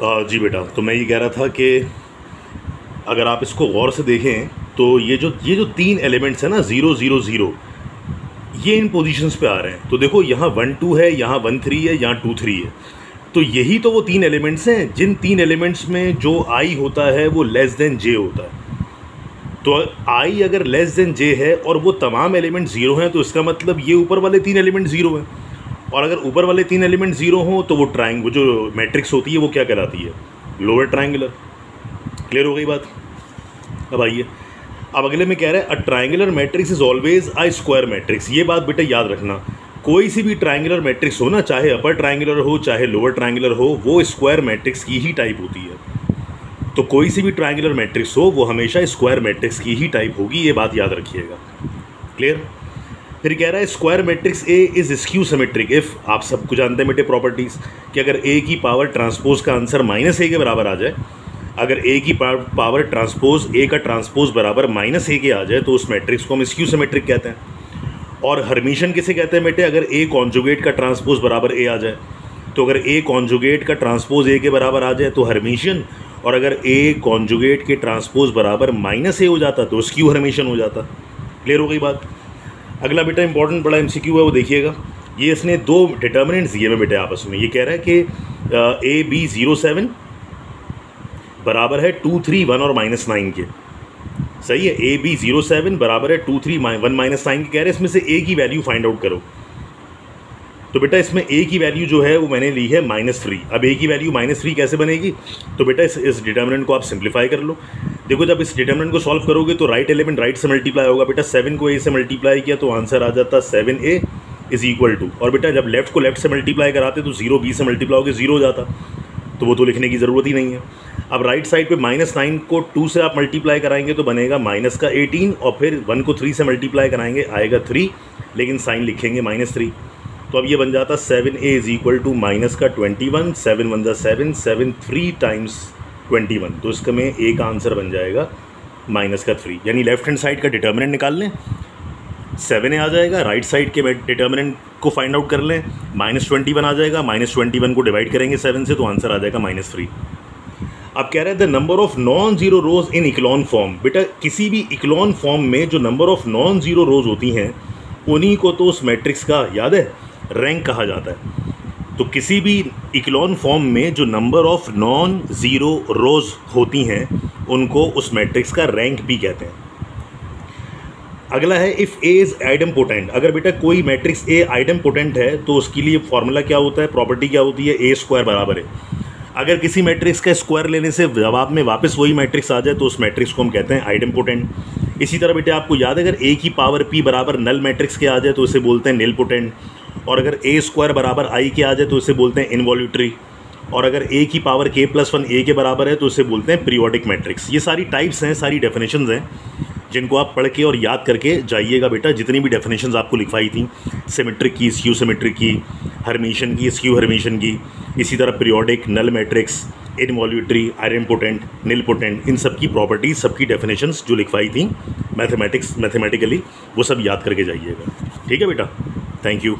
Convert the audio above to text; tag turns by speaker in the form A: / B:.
A: जी बेटा तो मैं ये कह रहा था कि अगर आप इसको गौर से देखें तो ये जो ये जो तीन एलिमेंट्स हैं ना ज़ीरो ज़ीरो ज़ीरो ये इन पोजीशंस पे आ रहे हैं। तो देखो, यहाँ वन टू है, यहाँ वन थ्री है, यहाँ टू थ्री है। तो यही तो वो तीन एलिमेंट्स हैं, जिन तीन एलिमेंट्स में जो आई होता है, वो लेस देन जे होता है। तो आई अगर लेस देन जे है, और वो तमाम एलिमेंट ज़ीरो हैं तो इसका मतलब ये ऊपर वाले तीन एलिमेंट ज़ीरो हैं। और अगर ऊपर वाले तीन एलिमेंट ज़ीरो हों तो वो ट्राइंग वो जो मैट्रिक्स होती है, वो क्या कहलाती है? लोअर ट्राइंगुलर क्लियर हो गई बात? अब आइए। अब अगले में कह रहे हैं a triangular matrix is always a square matrix ये बात बेटा याद रखना। कोई सी भी ट्राइंगुलर मैट्रिक्स हो ना, चाहे अपर ट्राइंगुलर हो, चाहे लोअर ट्राइंगुलर हो, वो स्क्वायर मैट्रिक्स की ही टाइप होती है। तो कोई सी भी ट्राइंगुलर मैट्रिक्स हो, वो हमेशा स्क्वायर मैट्रिक्स की ही टाइप होगी, ये बात याद रखिएगा। क्लियर फिर कह रहा है square matrix A is skew symmetric if आप सबको जानते हैं बेटे प्रॉपर्टीज़ कि अगर ए की पावर ट्रांसपोज का आंसर माइनस ए के बराबर आ जाए, अगर ए की पावर ट्रांसपोज ए का ट्रांसपोज बराबर माइनस ए के आ जाए तो उस मैट्रिक्स को हम स्क्यू सिमेट्रिक कहते हैं। और हरमिशन किसे कहते हैं बेटे? अगर ए कॉन्जुगेट का ट्रांसपोज बराबर ए आ जाए तो अगर ए कॉन्जुगेट का ट्रांसपोज ए के बराबर आ जाए तो हरमिशन और अगर ए कॉन्जुगेट के ट्रांसपोज बराबर माइनस ए हो जाता तो स्क्यू हरमिशन हो जाता। क्लियर हो गई बात? अगला बेटा इंपॉर्टेंट बड़ा एमसीक्यू है, वो देखिएगा। ये इसने दो डिटर्मिनेंट्स दिए में बेटे आपस में। ये कह रहा है कि ए बी ज़ीरो सेवन बराबर है टू थ्री वन और माइनस नाइन के। सही है? ए बी ज़ीरो सेवन बराबर है two three one minus nine के। कह रहे हैं इसमें से ए की वैल्यू फाइंड आउट करो। तो बेटा इसमें ए की वैल्यू जो है, वो मैंने ली है माइनस थ्री अब ए की वैल्यू माइनस थ्री कैसे बनेगी? तो बेटा इस इस डिटर्मिनेंट को आप सिंप्लीफाई कर लो। देखो, जब इस डिटर्मिनेंट को सॉल्व करोगे तो राइट एलिमेंट राइट से मल्टीप्लाई होगा। बेटा सेवन को ए से मल्टीप्लाई किया तो आंसर आ जाता seven A is equal to और बेटा, जब लेफ़्ट को लेफ़्ट से मल्टीप्लाई कराते तो ज़ीरो बी से मल्टीप्लाई होकर ज़ीरो हो जाता। तो वो तो लिखने की ज़रूरत ही नहीं है। अब राइट साइड पे माइनस नाइन को टू से आप मल्टीप्लाई कराएँगे तो बनेगा माइनस का एटीन और फिर वन को थ्री से मल्टीप्लाई कराएँगे, आएगा थ्री लेकिन साइन लिखेंगे माइनस थ्री तो अब ये बन जाता seven A is equal to minus का ट्वेंटी वन सेवन वन ज़ा seven seven three times twenty one तो इसका में एक आंसर बन जाएगा माइनस का थ्री यानी लेफ़्ट हैंड साइड का डिटर्मिनेंट निकाल लें सेवन आ जाएगा राइट साइड के डिटर्मिनेंट को फाइंड आउट कर लें माइनस ट्वेंटी वन आ जाएगा माइनस ट्वेंटी वन को डिवाइड करेंगे सेवन से तो आंसर आ जाएगा माइनस थ्री अब कह रहे हैं the number of non zero rows in echelon form बेटा, किसी भी इकलॉन फॉर्म में जो number of non zero rows होती हैं, उन्हीं को तो उस मैट्रिक्स का, याद है? रैंक कहा जाता है। तो किसी भी इकलॉन फॉर्म में जो number of non zero rows होती हैं, उनको उस मैट्रिक्स का रैंक भी कहते हैं। अगला है if A is idempotent अगर बेटा कोई मैट्रिक्स ए आइडम पोटेंट है तो उसके लिए फॉर्मूला क्या होता है? प्रॉपर्टी क्या होती है? ए स्क्वायर बराबर है। अगर किसी मैट्रिक्स का स्क्वायर लेने से जवाब में वापस वही मैट्रिक्स आ जाए तो उस मैट्रिक्स को हम कहते हैं आइडम पोटेंट इसी तरह बेटे आपको याद है, अगर ए की पावर पी बराबर नल मैट्रिक्स के आ जाए तो उसे बोलते हैं नील पोटेंट और अगर ए स्क्वायर बराबर आई के आ जाए तो इसे बोलते हैं इनवॉल्यूटरी और अगर ए की पावर के प्लस वन ए के बराबर है तो इसे बोलते हैं पीरियोडिक मैट्रिक्स ये सारी टाइप्स हैं, सारी डेफिनेशन हैं, जिनको आप पढ़ के और याद करके जाइएगा बेटा, जितनी भी डेफिनेशन आपको लिखवाई थी सिमेट्रिक की स्क्यू सिमेट्रिक की हरमीशन की स्क्यू हरमीशन की, इसी तरह periodic null matrix involutory idempotent nilpotent इन सब की प्रॉपर्टीज़ सबकी डेफिनेशंस जो लिखवाई थी मैथमेटिक्स मैथमेटिकली वो सब याद करके जाइएगा. ठीक है बेटा? Thank you